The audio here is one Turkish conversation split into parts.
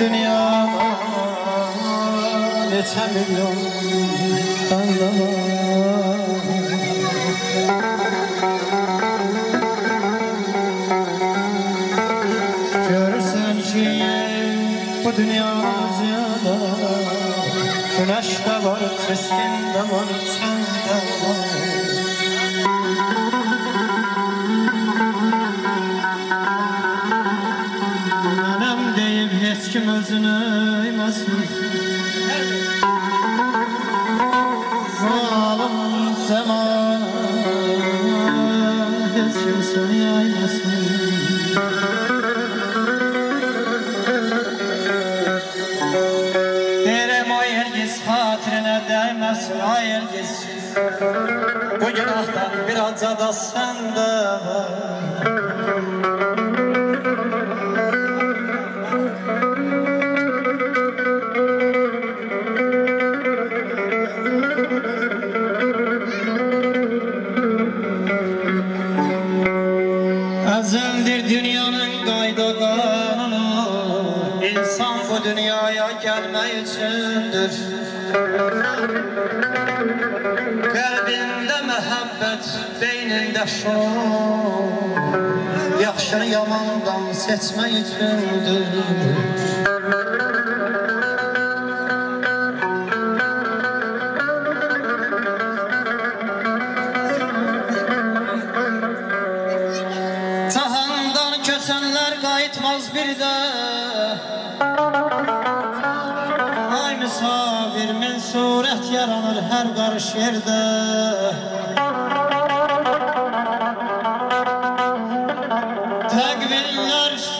दुनिया में छा मिलो Bəkər yamandan seçmək üçündür Cahandan köçənlər qayıtmaz bir də Ay misafir, min surət yaranır hər qarış yerdə takbirler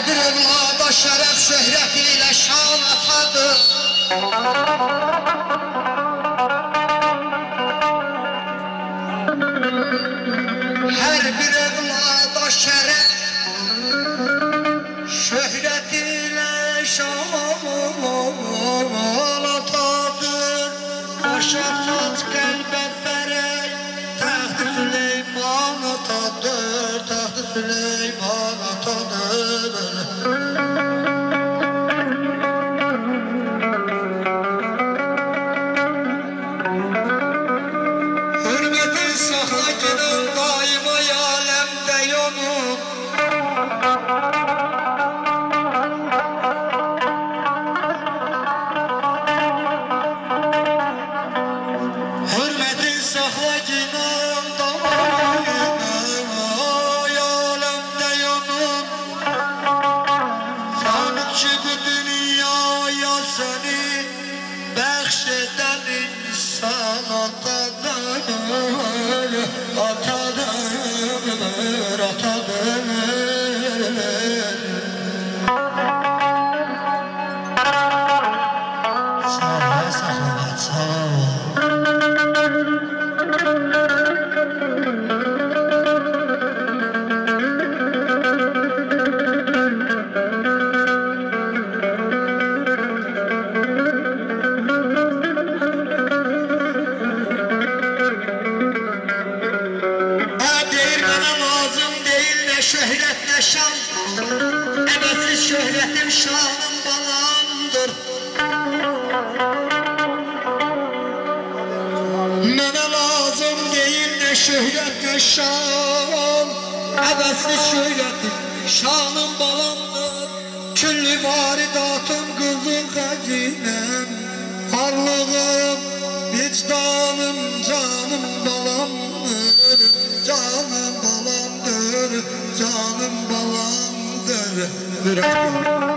Her bir ünva da şeref ile şan atadı. Her bir Süleyman Atan'ı böyle aşık dünyaya seni Bahşeden insan atadır Atadır, atadır. nesli şöyledir Şanım balamdır. Küllü varidatım kızıl hazinem Harlığım vicdanım canım balamdır. Canım balamdır Canım balamdır. Bırakın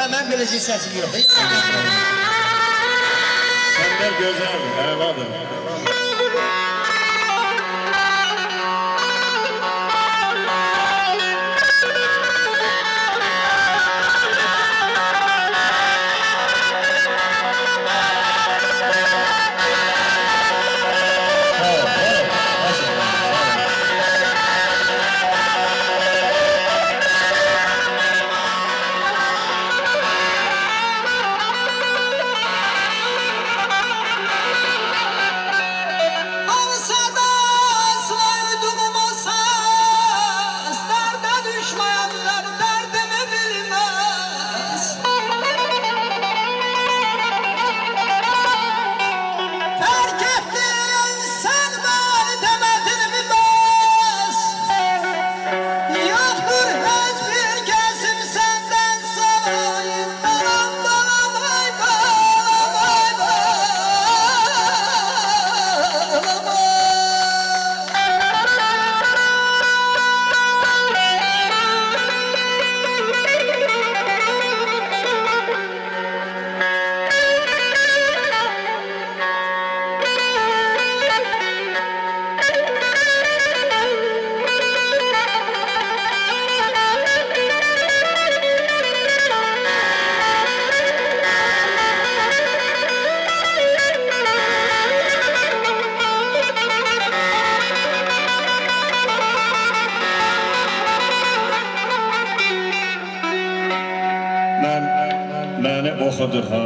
hə, mən belə şey səsim yox. Səndə gözəl, əladır.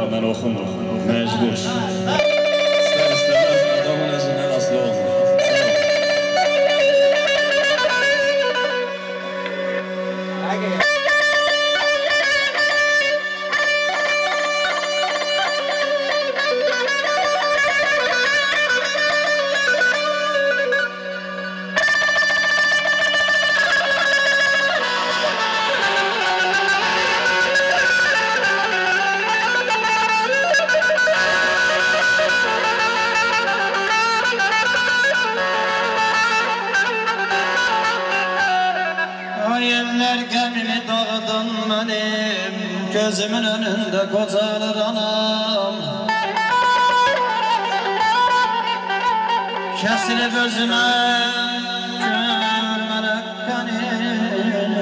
なるほど。ナイスボイ。Gözümün önünde kocalır anam. Kesilip özüme görmemek benim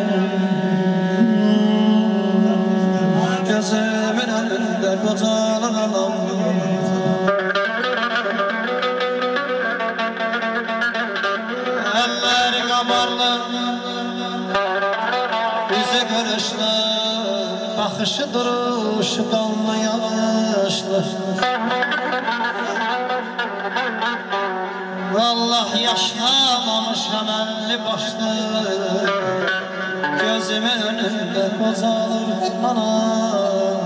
Gözümün önünde kocalır anam Bakışı duruşu kanlı yağışlı Vallahi yaşamamışam elli başlı Gözümün önünde kozalır anam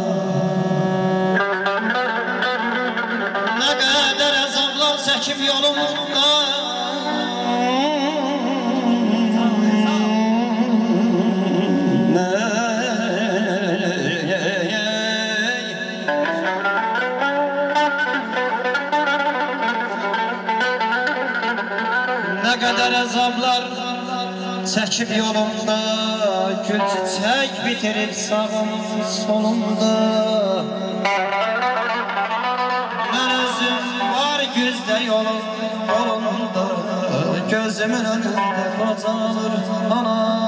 Ne kadar azaplar çekip yolumda çekip yolumda Gül çiçek bitirir sağım solumda. Ben özüm var güzde yolum yolumda. Gözümün önünde kazanır ana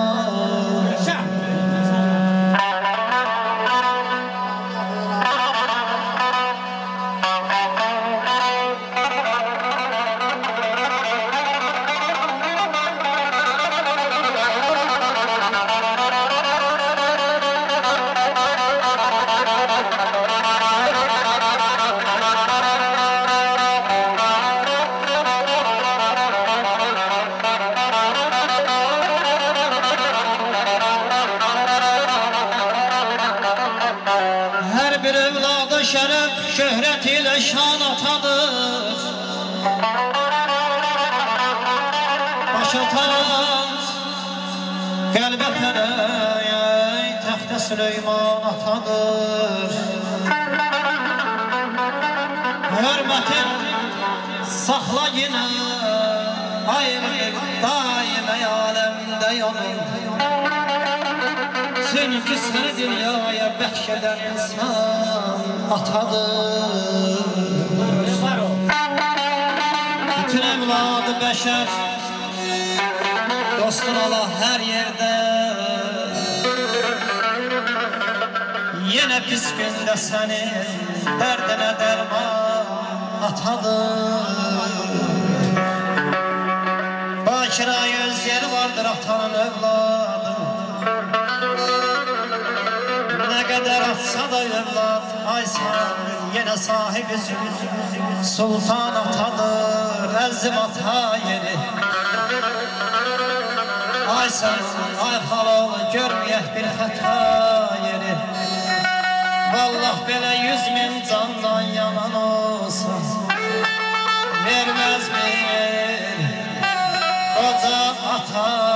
Süleyman atadır. Hürmetin sakla yine, ayrılık daime alemde yolun çünkü seni dünyaya bəxş insan atadır. Bütün evladı bəşər Dostun ola hər yerdə Yenə pis gündə səni Dərdinə dərman atadır Bakira göz yeri vardır atanın evladım. Ne kadar atsa da evlat Aysan yine sahibi Sultan atadır Ezim ata yeri. Aysan ay halal görmeyek bir hata yeri Vallah belə yüz min candan yaman olsun. Vermez mi koca ata